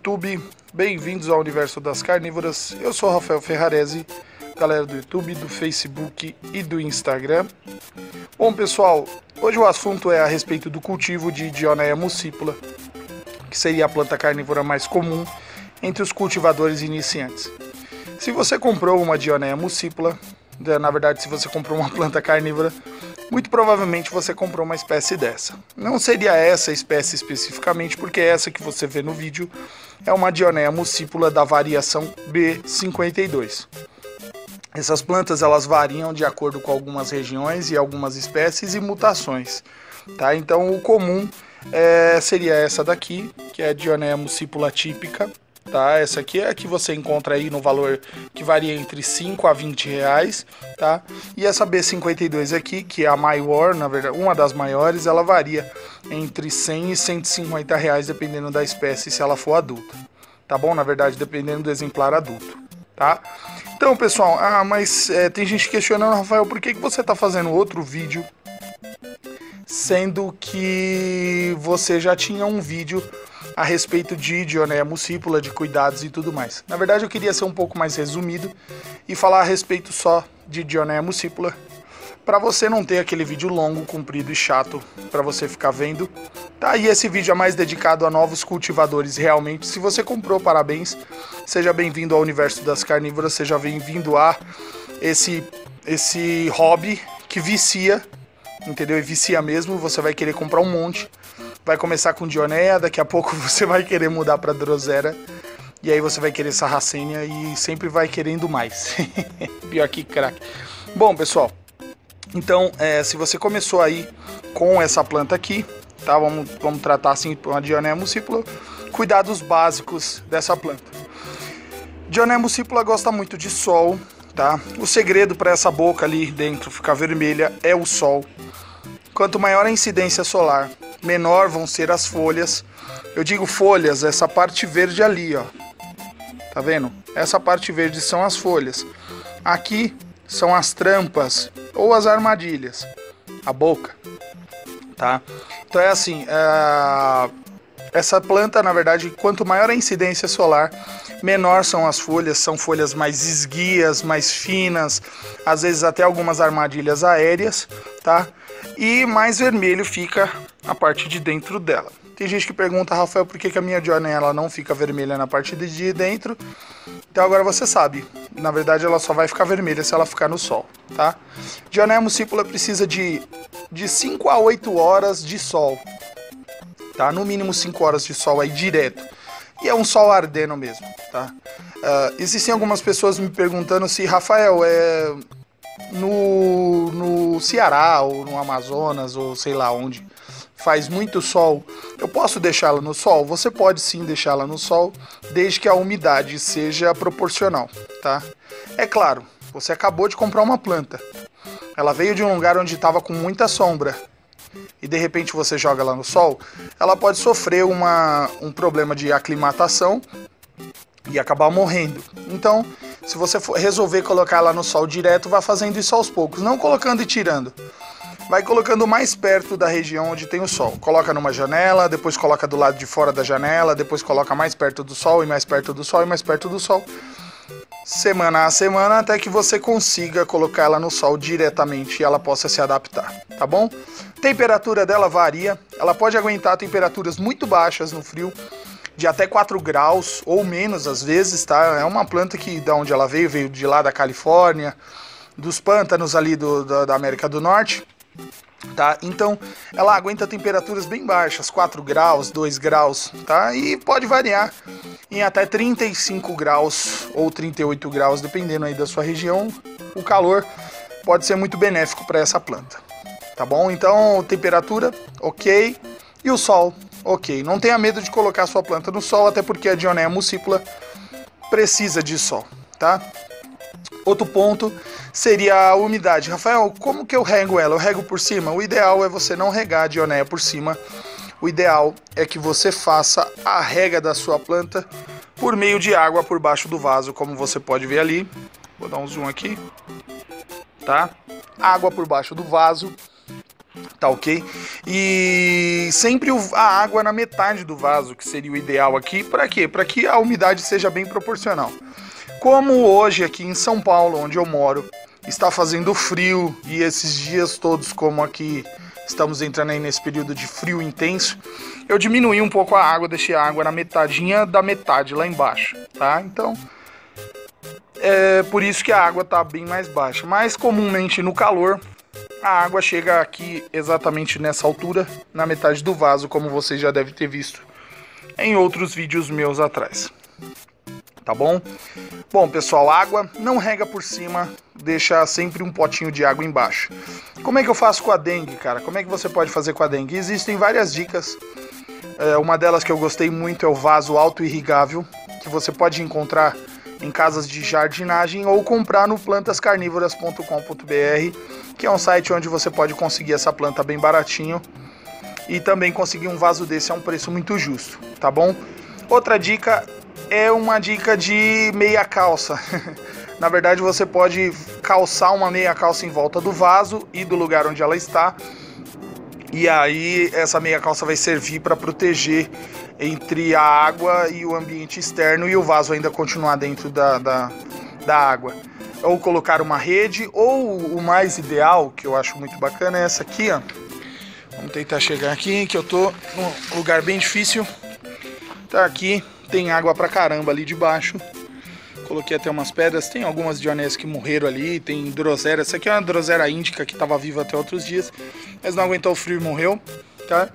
YouTube, bem-vindos ao universo das carnívoras. Eu sou Rafael Ferrarese, galera do YouTube, do Facebook e do Instagram. Bom pessoal, hoje o assunto é a respeito do cultivo de Dioneia muscipula, que seria a planta carnívora mais comum entre os cultivadores iniciantes. Se você comprou uma Dioneia muscipula, né, na verdade se você comprou uma planta carnívora, muito provavelmente você comprou uma espécie dessa. Não seria essa espécie especificamente, porque essa que você vê no vídeo é uma Dionea muscipula da variação B52. Essas plantas elas variam de acordo com algumas regiões e algumas espécies e mutações, tá? Então o comum é, seria essa daqui, que é a Dionea muscipula típica, tá? Essa aqui é a que você encontra aí no valor que varia entre 5 a 20 reais, tá? E essa B52 aqui, que é a maior, na verdade, uma das maiores, ela varia entre 100 e 150 reais, dependendo da espécie, se ela for adulta, tá bom? Na verdade, dependendo do exemplar adulto, tá? Então, pessoal, ah, mas é, tem gente questionando, Rafael, por que, que você está fazendo outro vídeo, sendo que você já tinha um vídeo a respeito de Dionéia muscípula, de cuidados e tudo mais. Na verdade, eu queria ser um pouco mais resumido e falar a respeito só de Dionéia muscípula, para você não ter aquele vídeo longo, comprido e chato para você ficar vendo. Tá aí esse vídeo é mais dedicado a novos cultivadores realmente. Se você comprou, parabéns. Seja bem-vindo ao universo das carnívoras, seja bem-vindo a esse esse hobby que vicia, entendeu? E vicia mesmo, você vai querer comprar um monte vai começar com Dionéia, daqui a pouco você vai querer mudar para Drosera. E aí você vai querer Sarracênia e sempre vai querendo mais. Pior que crack. Bom, pessoal, então é, se você começou aí com essa planta aqui, tá? Vamos, vamos tratar assim a Dionéia muscipula. Cuidados básicos dessa planta. Dionéia muscipula gosta muito de sol, tá? O segredo para essa boca ali dentro ficar vermelha é o sol. Quanto maior a incidência solar, menor vão ser as folhas. Eu digo folhas, essa parte verde ali, ó. Tá vendo? Essa parte verde são as folhas. Aqui são as trampas ou as armadilhas, a boca, tá? Então é assim, é... essa planta, na verdade, quanto maior a incidência solar, menor são as folhas, são folhas mais esguias, mais finas, às vezes até algumas armadilhas aéreas, tá? E mais vermelho fica a parte de dentro dela. Tem gente que pergunta, Rafael, por que, que a minha janela não fica vermelha na parte de dentro? Então agora você sabe. Na verdade, ela só vai ficar vermelha se ela ficar no sol, tá? Janela muscípula precisa de, de 5 a 8 horas de sol, tá? No mínimo 5 horas de sol aí direto. E é um sol ardendo mesmo, tá? Uh, existem algumas pessoas me perguntando se, Rafael, é no, no Ceará ou no Amazonas ou sei lá onde faz muito sol, eu posso deixá-la no sol? Você pode sim deixá-la no sol, desde que a umidade seja proporcional, tá? É claro, você acabou de comprar uma planta. Ela veio de um lugar onde estava com muita sombra e de repente você joga ela no sol, ela pode sofrer uma, um problema de aclimatação e acabar morrendo. Então, se você resolver colocar ela no sol direto, vá fazendo isso aos poucos, não colocando e tirando vai colocando mais perto da região onde tem o sol. Coloca numa janela, depois coloca do lado de fora da janela, depois coloca mais perto do sol e mais perto do sol e mais perto do sol. Semana a semana até que você consiga colocar ela no sol diretamente e ela possa se adaptar, tá bom? Temperatura dela varia, ela pode aguentar temperaturas muito baixas no frio, de até 4 graus ou menos às vezes, tá? É uma planta que da onde ela veio, veio de lá da Califórnia, dos pântanos ali do, da, da América do Norte tá? Então, ela aguenta temperaturas bem baixas, 4 graus, 2 graus, tá? E pode variar em até 35 graus ou 38 graus, dependendo aí da sua região. O calor pode ser muito benéfico para essa planta, tá bom? Então, temperatura, ok. E o sol, ok. Não tenha medo de colocar sua planta no sol, até porque a Dionea muscipula precisa de sol, tá? Outro ponto seria a umidade. Rafael, como que eu rego ela? Eu rego por cima? O ideal é você não regar a dionéia por cima. O ideal é que você faça a rega da sua planta por meio de água por baixo do vaso, como você pode ver ali. Vou dar um zoom aqui. Tá? Água por baixo do vaso. Tá ok? E sempre a água na metade do vaso, que seria o ideal aqui. Para quê? Para que a umidade seja bem proporcional. Como hoje aqui em São Paulo, onde eu moro, está fazendo frio e esses dias todos, como aqui estamos entrando aí nesse período de frio intenso, eu diminui um pouco a água, deixei a água na metadinha da metade lá embaixo, tá? Então, é por isso que a água está bem mais baixa. Mas comumente no calor, a água chega aqui exatamente nessa altura, na metade do vaso, como vocês já devem ter visto em outros vídeos meus atrás. Tá bom? Bom, pessoal, água não rega por cima, deixa sempre um potinho de água embaixo. Como é que eu faço com a dengue, cara? Como é que você pode fazer com a dengue? Existem várias dicas. É, uma delas que eu gostei muito é o vaso auto-irrigável, que você pode encontrar em casas de jardinagem ou comprar no plantascarnívoras.com.br, que é um site onde você pode conseguir essa planta bem baratinho e também conseguir um vaso desse a um preço muito justo, tá bom? Outra dica é uma dica de meia calça. Na verdade, você pode calçar uma meia calça em volta do vaso e do lugar onde ela está. E aí essa meia calça vai servir para proteger entre a água e o ambiente externo e o vaso ainda continuar dentro da, da, da água. Ou colocar uma rede, ou o mais ideal, que eu acho muito bacana, é essa aqui, ó. Vamos tentar chegar aqui, que eu tô num lugar bem difícil. Tá aqui, tem água pra caramba ali debaixo. Coloquei até umas pedras, tem algumas dionés que morreram ali, tem drosera. Essa aqui é uma drosera índica que estava viva até outros dias, mas não aguentou o frio e morreu, tá?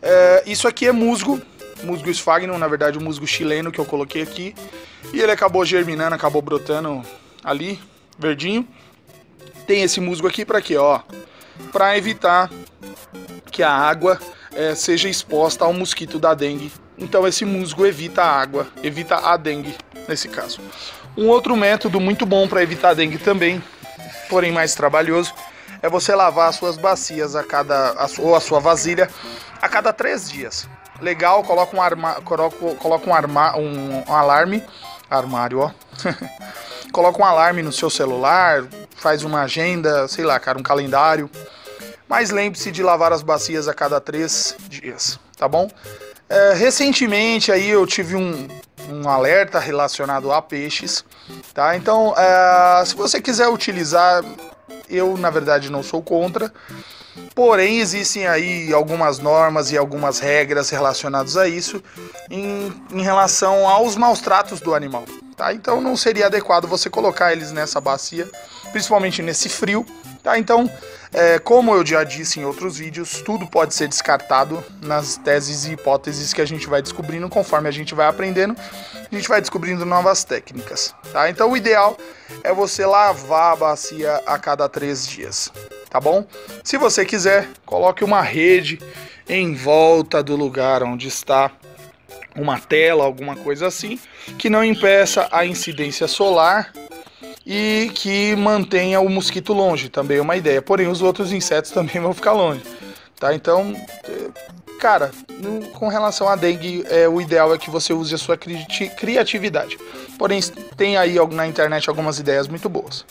É, isso aqui é musgo, musgo sphagnum, na verdade o musgo chileno que eu coloquei aqui. E ele acabou germinando, acabou brotando ali, verdinho. Tem esse musgo aqui para quê, ó? Para evitar que a água é, seja exposta ao mosquito da dengue. Então esse musgo evita a água, evita a dengue nesse caso. Um outro método muito bom para evitar a dengue também, porém mais trabalhoso, é você lavar as suas bacias a cada ou a sua vasilha a cada três dias legal, coloca um, arma, coloca, coloca um, arma, um, um alarme, armário, ó. coloca um alarme no seu celular, faz uma agenda, sei lá, cara, um calendário. Mas lembre-se de lavar as bacias a cada três dias, tá bom? É, recentemente aí eu tive um, um alerta relacionado a peixes, tá? Então, é, se você quiser utilizar, eu na verdade não sou contra, Porém, existem aí algumas normas e algumas regras relacionadas a isso em, em relação aos maus tratos do animal. Tá? Então não seria adequado você colocar eles nessa bacia, principalmente nesse frio. Tá? Então, é, como eu já disse em outros vídeos, tudo pode ser descartado nas teses e hipóteses que a gente vai descobrindo conforme a gente vai aprendendo, a gente vai descobrindo novas técnicas. Tá? Então o ideal é você lavar a bacia a cada três dias tá bom? Se você quiser, coloque uma rede em volta do lugar onde está uma tela, alguma coisa assim, que não impeça a incidência solar e que mantenha o mosquito longe, também é uma ideia. Porém, os outros insetos também vão ficar longe, tá? Então, cara, com relação à dengue, é, o ideal é que você use a sua cri criatividade. Porém, tem aí na internet algumas ideias muito boas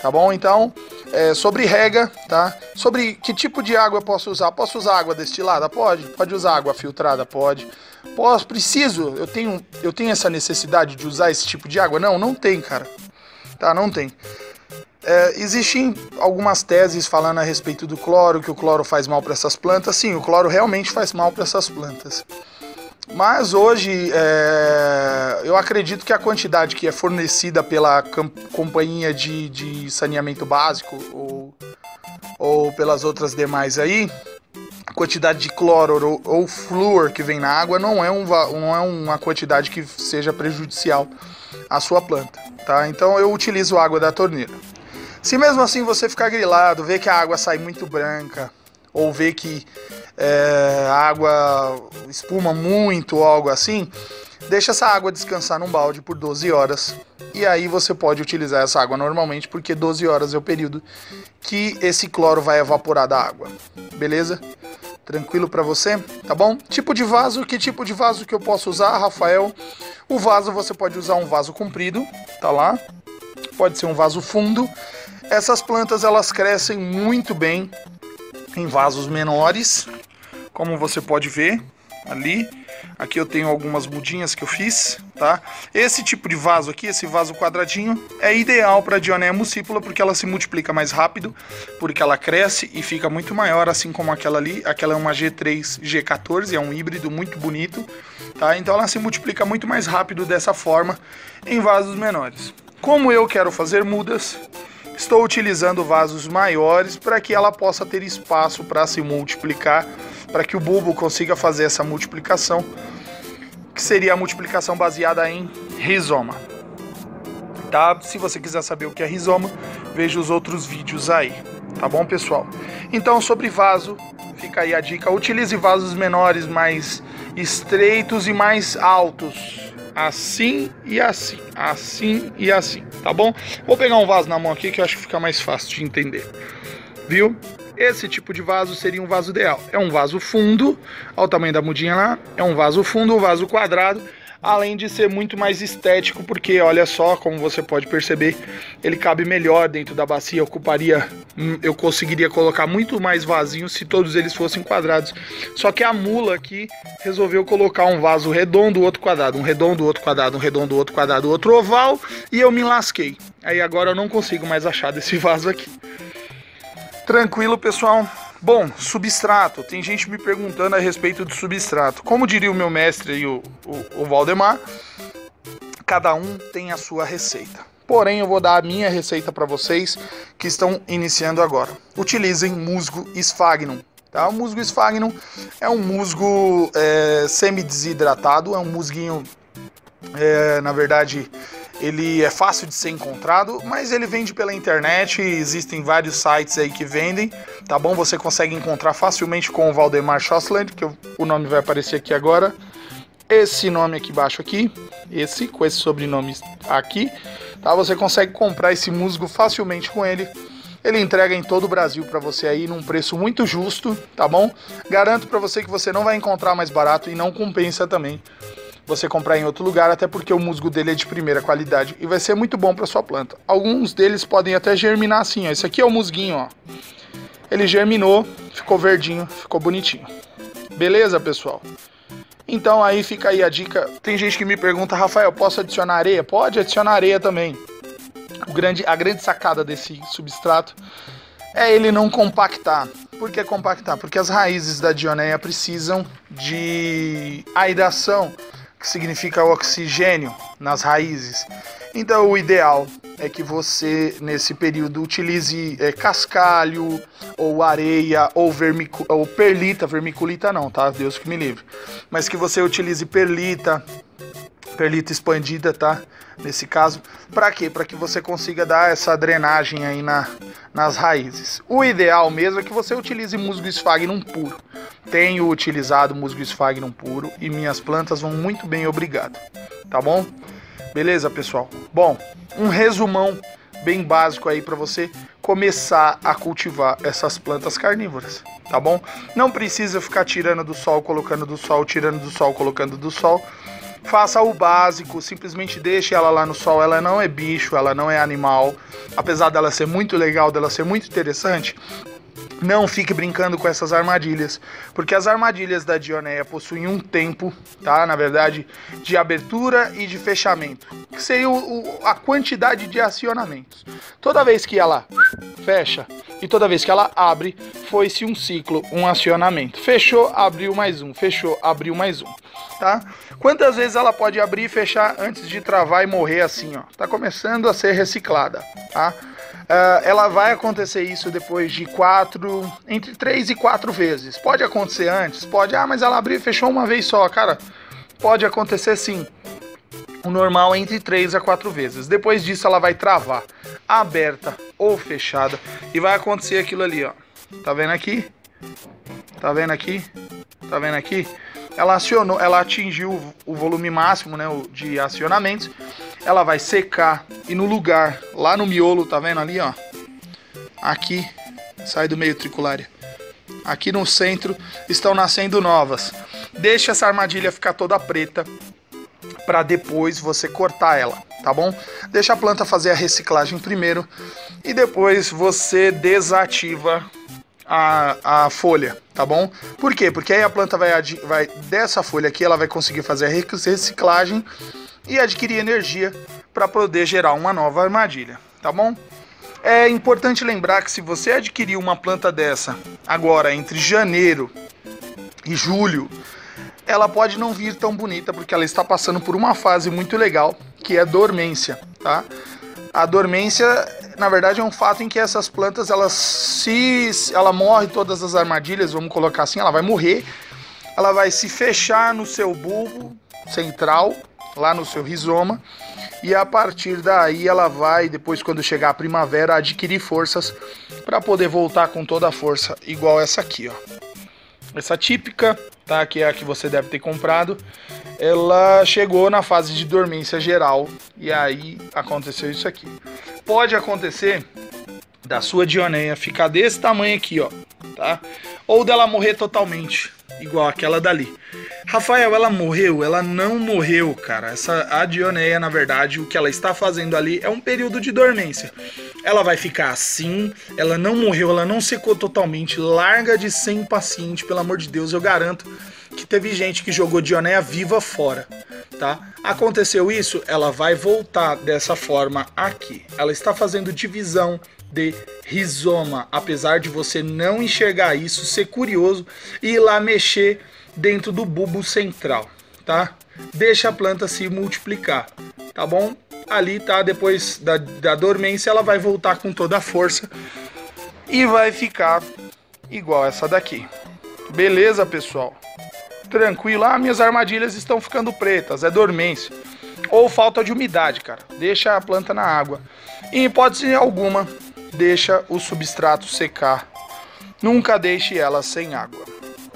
tá bom? Então, é, sobre rega, tá? Sobre que tipo de água eu posso usar? Posso usar água destilada? Pode. Pode usar água filtrada? Pode. Posso, preciso, eu tenho, eu tenho essa necessidade de usar esse tipo de água? Não, não tem, cara. Tá, não tem. É, existem algumas teses falando a respeito do cloro, que o cloro faz mal para essas plantas. Sim, o cloro realmente faz mal para essas plantas. Mas hoje é, eu acredito que a quantidade que é fornecida pela companhia de, de saneamento básico ou, ou pelas outras demais aí, a quantidade de cloro ou, ou flúor que vem na água não é, um, não é uma quantidade que seja prejudicial à sua planta, tá? Então eu utilizo água da torneira. Se mesmo assim você ficar grilado, ver que a água sai muito branca, ou ver que é, a água espuma muito ou algo assim, deixa essa água descansar num balde por 12 horas. E aí você pode utilizar essa água normalmente, porque 12 horas é o período que esse cloro vai evaporar da água. Beleza? Tranquilo para você? Tá bom? Tipo de vaso, que tipo de vaso que eu posso usar, Rafael? O vaso você pode usar um vaso comprido, tá lá? Pode ser um vaso fundo. Essas plantas elas crescem muito bem em vasos menores, como você pode ver ali. Aqui eu tenho algumas mudinhas que eu fiz, tá? Esse tipo de vaso aqui, esse vaso quadradinho, é ideal para Dionéia muscipula porque ela se multiplica mais rápido, porque ela cresce e fica muito maior, assim como aquela ali. Aquela é uma G3 G14, é um híbrido muito bonito, tá? Então ela se multiplica muito mais rápido dessa forma em vasos menores. Como eu quero fazer mudas, estou utilizando vasos maiores para que ela possa ter espaço para se multiplicar para que o bulbo consiga fazer essa multiplicação, que seria a multiplicação baseada em rizoma. Tá? Se você quiser saber o que é rizoma, veja os outros vídeos aí, tá bom, pessoal? Então, sobre vaso, fica aí a dica: utilize vasos menores, mais estreitos e mais altos. Assim e assim, assim e assim, tá bom? Vou pegar um vaso na mão aqui que eu acho que fica mais fácil de entender, viu? Esse tipo de vaso seria um vaso ideal. É um vaso fundo, olha o tamanho da mudinha lá, é um vaso fundo, um vaso quadrado, além de ser muito mais estético, porque olha só, como você pode perceber, ele cabe melhor dentro da bacia, ocuparia, hum, eu conseguiria colocar muito mais vasinhos se todos eles fossem quadrados. Só que a mula aqui resolveu colocar um vaso redondo, outro quadrado, um redondo, outro quadrado, um redondo, outro quadrado, outro oval, e eu me lasquei. Aí agora eu não consigo mais achar desse vaso aqui. Tranquilo, pessoal? Bom, substrato. Tem gente me perguntando a respeito do substrato. Como diria o meu mestre e o, o, o Valdemar, cada um tem a sua receita. Porém, eu vou dar a minha receita para vocês que estão iniciando agora. Utilizem musgo sphagnum. Tá? O musgo sphagnum é um musgo é, semi-desidratado, é um musguinho, é, na verdade, ele é fácil de ser encontrado, mas ele vende pela internet, existem vários sites aí que vendem, tá bom? Você consegue encontrar facilmente com o Valdemar Schossland, que o nome vai aparecer aqui agora. Esse nome aqui embaixo aqui, esse com esse sobrenome aqui, tá? Você consegue comprar esse musgo facilmente com ele. Ele entrega em todo o Brasil para você aí num preço muito justo, tá bom? Garanto para você que você não vai encontrar mais barato e não compensa também você comprar em outro lugar, até porque o musgo dele é de primeira qualidade e vai ser muito bom para sua planta. Alguns deles podem até germinar assim, ó. Esse aqui é o musguinho, ó. Ele germinou, ficou verdinho, ficou bonitinho. Beleza, pessoal? Então aí fica aí a dica. Tem gente que me pergunta, Rafael, posso adicionar areia? Pode adicionar areia também. O grande, a grande sacada desse substrato é ele não compactar. Por que compactar? Porque as raízes da dioneia precisam de aidação que significa oxigênio nas raízes. Então, o ideal é que você, nesse período, utilize é, cascalho, ou areia, ou, vermicu ou perlita. Vermiculita não, tá? Deus que me livre. Mas que você utilize perlita, perlita expandida, tá? Nesse caso, para quê? Para que você consiga dar essa drenagem aí na, nas raízes. O ideal mesmo é que você utilize musgo esfagnum puro. Tenho utilizado musgo esfagnum puro e minhas plantas vão muito bem, obrigado. Tá bom? Beleza, pessoal? Bom, um resumão bem básico aí para você começar a cultivar essas plantas carnívoras, tá bom? Não precisa ficar tirando do sol, colocando do sol, tirando do sol, colocando do sol faça o básico, simplesmente deixe ela lá no sol. Ela não é bicho, ela não é animal. Apesar dela ser muito legal, dela ser muito interessante, não fique brincando com essas armadilhas, porque as armadilhas da Dioneia possuem um tempo, tá? Na verdade, de abertura e de fechamento, que seria o, o, a quantidade de acionamentos. Toda vez que ela fecha e toda vez que ela abre, foi-se um ciclo, um acionamento. Fechou, abriu mais um, fechou, abriu mais um, tá? Quantas vezes ela pode abrir e fechar antes de travar e morrer assim, ó? Tá começando a ser reciclada, tá? Uh, ela vai acontecer isso depois de quatro, entre três e quatro vezes. Pode acontecer antes, pode, ah, mas ela abriu e fechou uma vez só, cara. Pode acontecer sim. O normal é entre três a quatro vezes. Depois disso, ela vai travar, aberta ou fechada, e vai acontecer aquilo ali, ó. Tá vendo aqui? Tá vendo aqui? Tá vendo aqui? ela acionou, ela atingiu o volume máximo, né, de acionamentos. Ela vai secar e no lugar, lá no miolo, tá vendo ali, ó? Aqui, sai do meio triculária. Aqui no centro estão nascendo novas. Deixa essa armadilha ficar toda preta para depois você cortar ela, tá bom? Deixa a planta fazer a reciclagem primeiro e depois você desativa a, a folha, tá bom? Por quê? Porque aí a planta vai, vai dessa folha aqui, ela vai conseguir fazer a reciclagem e adquirir energia para poder gerar uma nova armadilha, tá bom? É importante lembrar que se você adquirir uma planta dessa agora entre janeiro e julho, ela pode não vir tão bonita porque ela está passando por uma fase muito legal, que é a dormência, tá? A dormência, na verdade, é um fato em que essas plantas, elas se ela morre todas as armadilhas, vamos colocar assim, ela vai morrer, ela vai se fechar no seu bulbo central, lá no seu rizoma, e a partir daí ela vai, depois quando chegar a primavera, adquirir forças para poder voltar com toda a força, igual essa aqui, ó. Essa típica, tá, que é a que você deve ter comprado, ela chegou na fase de dormência geral e aí aconteceu isso aqui. Pode acontecer da sua dioneia ficar desse tamanho aqui, ó, tá? Ou dela morrer totalmente, igual aquela dali. Rafael, ela morreu? Ela não morreu, cara. Essa a Dioneia, na verdade, o que ela está fazendo ali é um período de dormência. Ela vai ficar assim, ela não morreu, ela não secou totalmente. Larga de ser impaciente, pelo amor de Deus, eu garanto que teve gente que jogou Dioneia viva fora, tá? Aconteceu isso, ela vai voltar dessa forma aqui. Ela está fazendo divisão de rizoma, apesar de você não enxergar isso, ser curioso e ir lá mexer dentro do bulbo central, tá? Deixa a planta se multiplicar, tá bom? Ali tá, depois da, da dormência, ela vai voltar com toda a força e vai ficar igual essa daqui. Beleza, pessoal? Tranquilo. Ah, minhas armadilhas estão ficando pretas, é dormência. Ou falta de umidade, cara. Deixa a planta na água. Em hipótese alguma, deixa o substrato secar. Nunca deixe ela sem água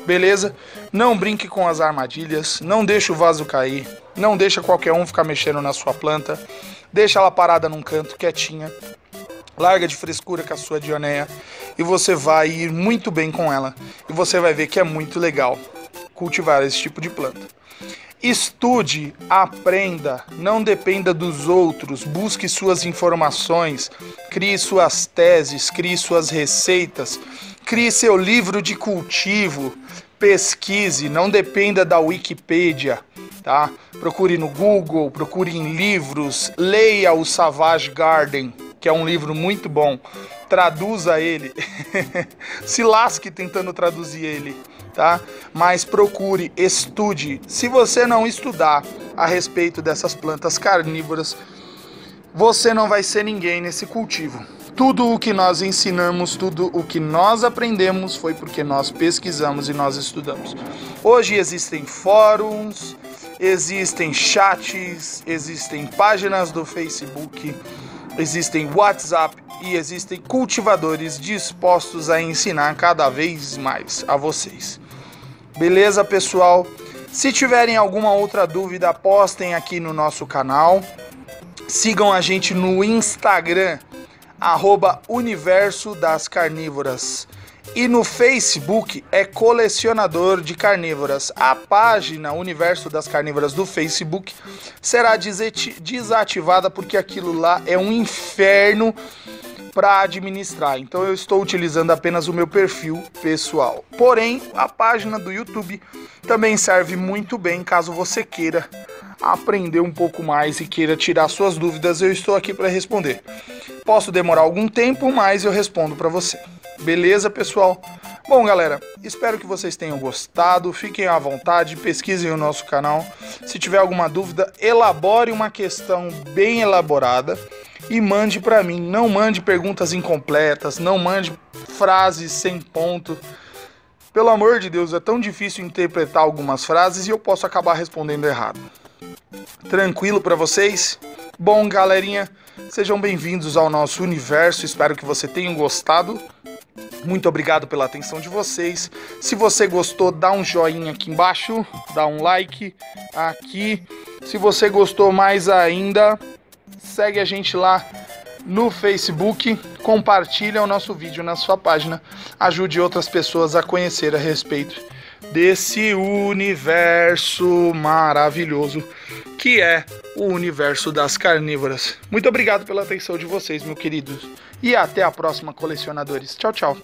beleza? Não brinque com as armadilhas, não deixe o vaso cair, não deixa qualquer um ficar mexendo na sua planta, deixa ela parada num canto, quietinha, larga de frescura com a sua dioneia e você vai ir muito bem com ela e você vai ver que é muito legal cultivar esse tipo de planta. Estude, aprenda, não dependa dos outros, busque suas informações, crie suas teses, crie suas receitas, crie seu livro de cultivo, pesquise, não dependa da Wikipedia, tá? Procure no Google, procure em livros, leia o Savage Garden, que é um livro muito bom. Traduza ele. Se lasque tentando traduzir ele, tá? Mas procure, estude. Se você não estudar a respeito dessas plantas carnívoras, você não vai ser ninguém nesse cultivo. Tudo o que nós ensinamos, tudo o que nós aprendemos foi porque nós pesquisamos e nós estudamos. Hoje existem fóruns, existem chats, existem páginas do Facebook, existem WhatsApp e existem cultivadores dispostos a ensinar cada vez mais a vocês. Beleza, pessoal? Se tiverem alguma outra dúvida, postem aqui no nosso canal. Sigam a gente no Instagram arroba Universo das Carnívoras. E no Facebook é colecionador de carnívoras. A página Universo das Carnívoras do Facebook será desativada porque aquilo lá é um inferno para administrar. Então eu estou utilizando apenas o meu perfil pessoal. Porém, a página do YouTube também serve muito bem caso você queira aprender um pouco mais e queira tirar suas dúvidas. Eu estou aqui para responder. Posso demorar algum tempo, mas eu respondo para você. Beleza, pessoal? Bom, galera, espero que vocês tenham gostado. Fiquem à vontade, pesquisem o nosso canal. Se tiver alguma dúvida, elabore uma questão bem elaborada e mande para mim. Não mande perguntas incompletas, não mande frases sem ponto. Pelo amor de Deus, é tão difícil interpretar algumas frases e eu posso acabar respondendo errado. Tranquilo para vocês? Bom, galerinha, Sejam bem-vindos ao nosso universo, espero que você tenha gostado. Muito obrigado pela atenção de vocês. Se você gostou, dá um joinha aqui embaixo, dá um like aqui. Se você gostou mais ainda, segue a gente lá no Facebook, compartilha o nosso vídeo na sua página, ajude outras pessoas a conhecer a respeito desse universo maravilhoso que é o universo das carnívoras. Muito obrigado pela atenção de vocês, meu queridos, e até a próxima, colecionadores. Tchau, tchau.